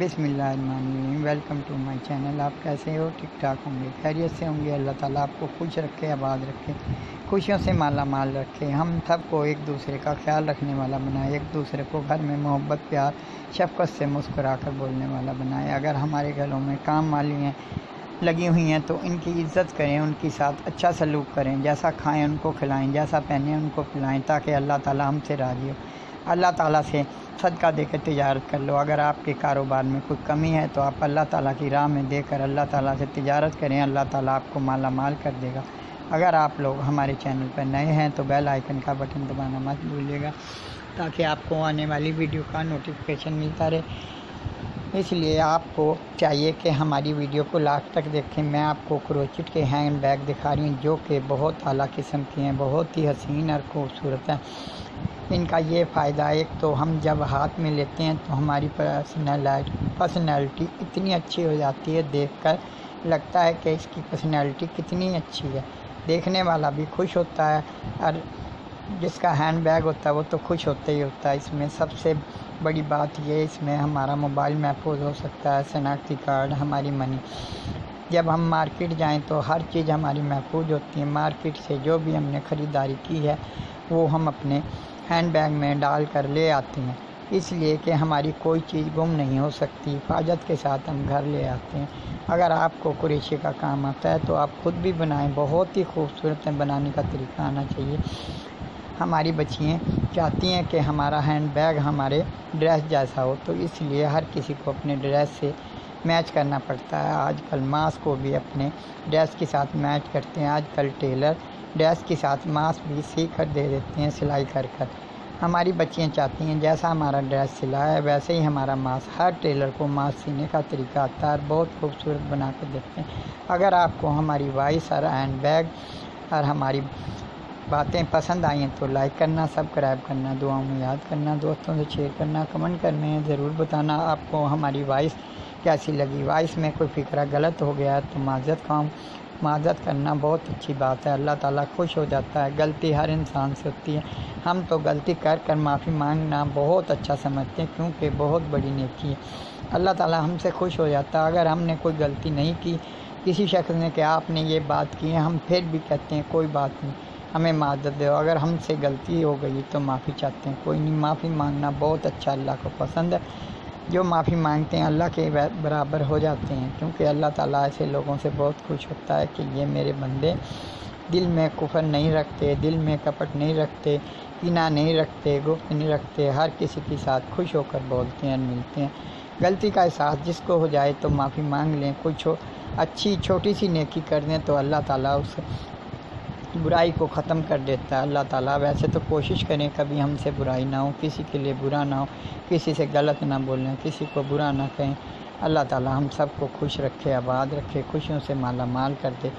बिसमीम welcome to my channel आप कैसे हो? ठीक ठाक होंगे, खैरियत से होंगे, अल्लाह ताला आपको खुश रखे, आबाद रखे, खुशियों से माला माल रखे। हम सबको एक दूसरे का ख्याल रखने वाला बनाए, एक दूसरे को घर में मोहब्बत, प्यार, शफकत से मुस्कुरा कर बोलने वाला बनाए। अगर हमारे घरों में काम वाली हैं, लगी हुई हैं तो इनकी इज़्ज़त करें, उनके साथ अच्छा सलूक करें। जैसा खाएँ, उनको खिलाएँ, जैसा पहने, उनको पिलाएँ, ताकि अल्लाह ताला हमसे राज़ी हो। अल्लाह ताला से सदका देकर तजारत कर लो। अगर आपके कारोबार में कोई कमी है तो आप अल्लाह ताला की राह में देकर अल्लाह ताला से तजारत करें। अल्लाह ताला आपको माला माल कर देगा। अगर आप लोग हमारे चैनल पर नए हैं तो बेल आइकन का बटन दबाना मत भूलिएगा, ताकि आपको आने वाली वीडियो का नोटिफिकेशन मिलता रहे। इसलिए आपको चाहिए कि हमारी वीडियो को लास्ट तक देखें। मैं आपको क्रोचिट के हैंड बैग दिखा रही हूँ, जो कि बहुत आला किस्म के हैं, बहुत ही हसीन और खूबसूरत हैं। इनका ये फ़ायदा एक तो हम जब हाथ में लेते हैं तो हमारी पर्सनैलिटी पर्सनैलिटी इतनी अच्छी हो जाती है देखकर। लगता है कि इसकी पर्सनैलिटी कितनी अच्छी है। देखने वाला भी खुश होता है, और जिसका हैंड बैग होता है, वो तो खुश होता ही होता है। इसमें सबसे बड़ी बात ये इसमें हमारा मोबाइल महफूज हो सकता है, शनाख्ती कार्ड हमारी मनी जब हम मार्केट जाएँ तो हर चीज़ हमारी महफूज होती है। मार्केट से जो भी हमने ख़रीदारी की है, वो हम अपने हैंड बैग में डाल कर ले आते हैं। इसलिए कि हमारी कोई चीज़ गुम नहीं हो सकती। हिफाजत के साथ हम घर ले आते हैं। अगर आपको कुरेशी का काम आता है तो आप खुद भी बनाएँ। बहुत ही खूबसूरत बनाने का तरीका आना चाहिए। हमारी बच्चियाँ चाहती हैं कि हमारा हैंड बैग हमारे ड्रेस जैसा हो तो इसलिए हर किसी को अपने ड्रेस से मैच करना पड़ता है। आजकल मास्क को भी अपने ड्रेस के साथ मैच करते हैं। आजकल टेलर ड्रेस के साथ मास्क भी सी कर दे देते हैं सिलाई कर कर। हमारी बच्चियाँ चाहती हैं, जैसा हमारा ड्रेस सिला है, वैसे ही हमारा मास्क हर टेलर को मास्क सीने का तरीका आता है बहुत खूबसूरत बना कर देते हैं। अगर आपको हमारी वॉइस और हैंड बैग और हमारी बातें पसंद आई हैं तो लाइक करना, सब्सक्राइब करना, दुआओं में याद करना, दोस्तों से शेयर करना, कमेंट करने ज़रूर बताना आपको हमारी वॉइस कैसी लगी। वॉइस में कोई फ़िक्रा गलत हो गया तो माजत काम माजत करना बहुत अच्छी बात है। अल्लाह ताला खुश हो जाता है। गलती हर इंसान से होती है। हम तो गलती कर कर माफ़ी मांगना बहुत अच्छा समझते हैं, क्योंकि बहुत बड़ी नेकी है। अल्लाह ताला हमसे खुश हो जाता है। अगर हमने कोई गलती नहीं की, किसी शख्स ने कि आपने ये बात की है, हम फिर भी कहते हैं, कोई बात नहीं, हमें मादत दो। अगर हमसे गलती हो गई तो माफ़ी चाहते हैं। कोई नहीं, माफ़ी मांगना बहुत अच्छा अल्लाह को पसंद है। जो माफ़ी मांगते हैं, अल्लाह के बराबर हो जाते हैं, क्योंकि अल्लाह ताला ऐसे लोगों से बहुत खुश होता है कि ये मेरे बंदे दिल में कुफर नहीं रखते, दिल में कपट नहीं रखते इना नहीं रखते, गुफ्त नहीं रखते, हर किसी के साथ खुश होकर बोलते हैं, मिलते हैं। गलती का एहसास जिसको हो जाए तो माफ़ी मांग लें, कुछ अच्छी, छोटी सी नेकी कर दें तो अल्लाह ताला उस बुराई को ख़त्म कर देता है, अल्लाह ताला। वैसे तो कोशिश करें कभी हमसे बुराई ना हो, किसी के लिए बुरा ना हो, किसी से गलत ना बोलें, किसी को बुरा ना कहें। अल्लाह ताला हम सबको खुश रखे, आबाद रखे, खुशियों से माला माल कर दे।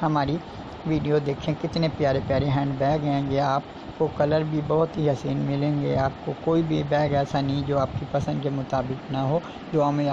हमारी वीडियो देखें, कितने प्यारे प्यारे हैंड बैग हैं। ये आपको कलर भी बहुत ही हसीन मिलेंगे। आपको कोई भी बैग ऐसा नहीं जो आपकी पसंद के मुताबिक ना हो जो हमें